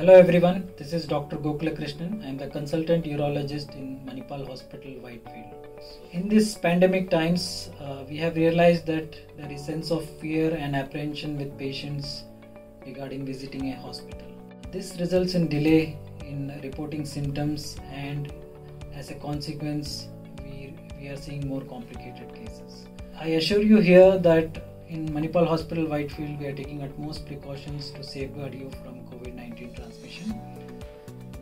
Hello everyone, this is Dr. Gokulakrishnan. I am the consultant urologist in Manipal Hospital, Whitefield. In these pandemic times, uh, we have realized that there is sense of fear and apprehension with patients regarding visiting a hospital. This results in delay in reporting symptoms and as a consequence, we, we are seeing more complicated cases. I assure you here that in Manipal Hospital, Whitefield, we are taking utmost precautions to safeguard you from COVID 19 transmission,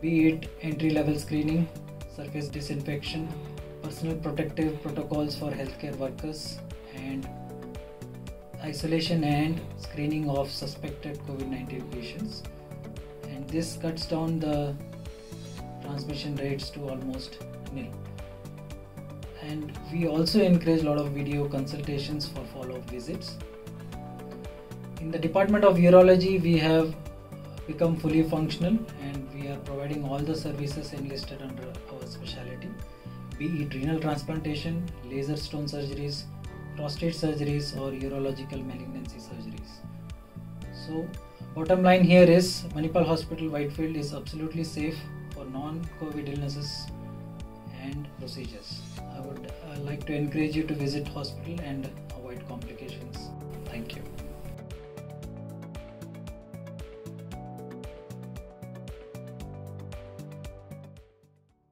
be it entry level screening, surface disinfection, personal protective protocols for healthcare workers, and isolation and screening of suspected COVID 19 patients. And this cuts down the transmission rates to almost nil and we also encourage a lot of video consultations for follow-up visits. In the Department of Urology, we have become fully functional and we are providing all the services enlisted under our specialty, be it renal transplantation, laser stone surgeries, prostate surgeries or urological malignancy surgeries. So bottom line here is Manipal Hospital Whitefield is absolutely safe for non-COVID illnesses procedures. I would uh, like to encourage you to visit hospital and.